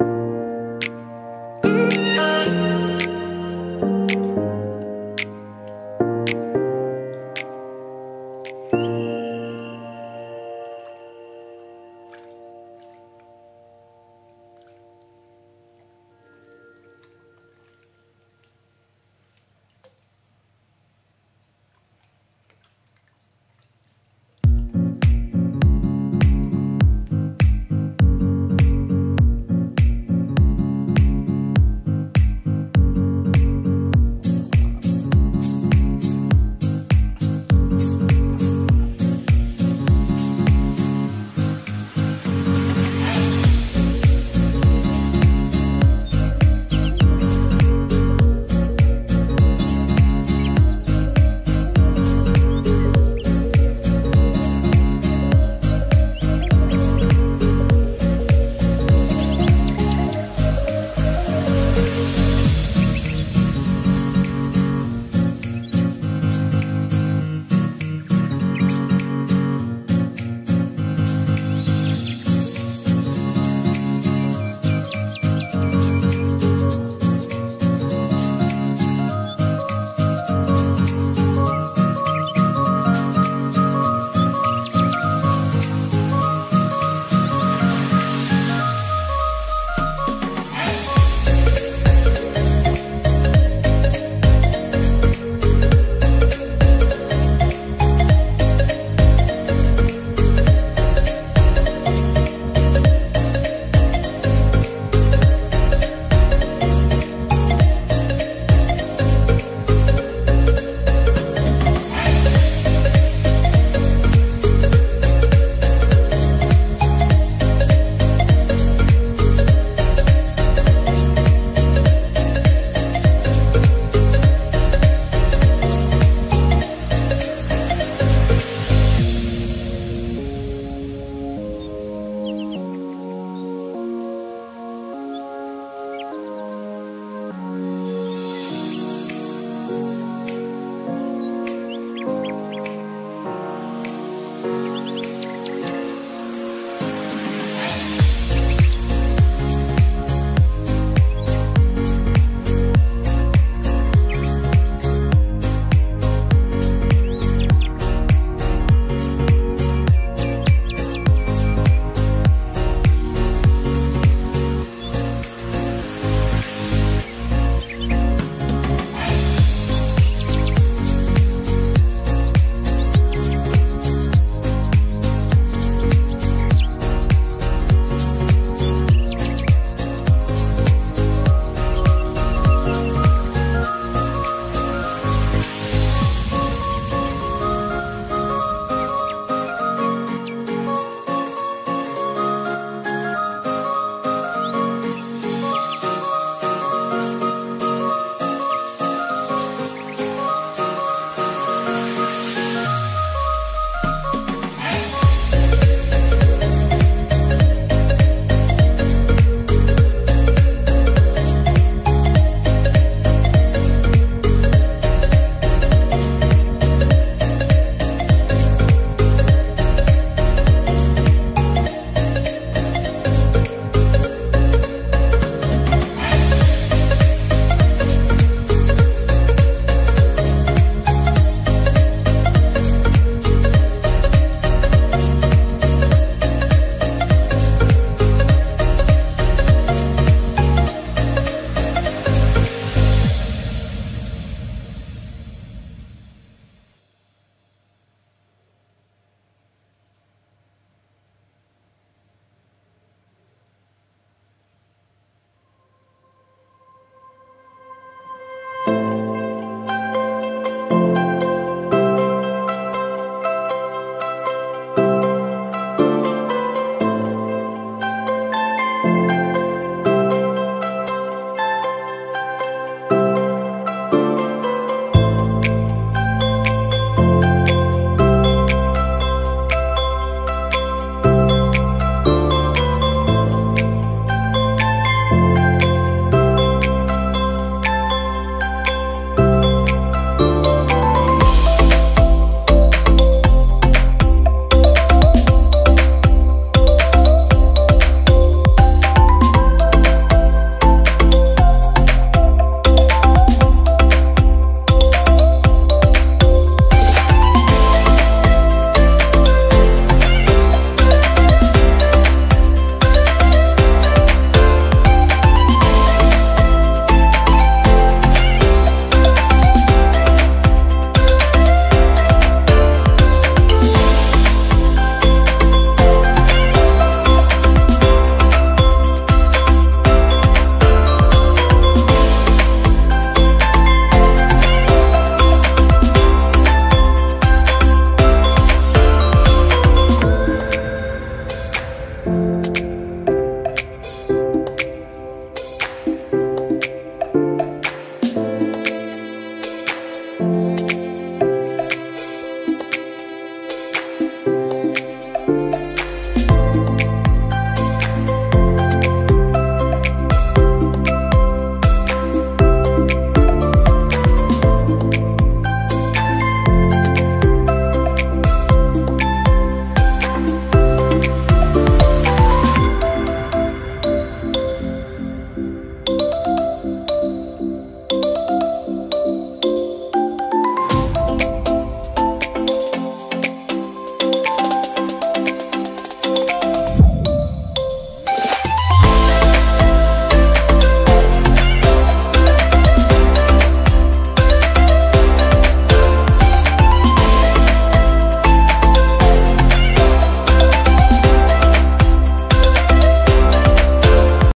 you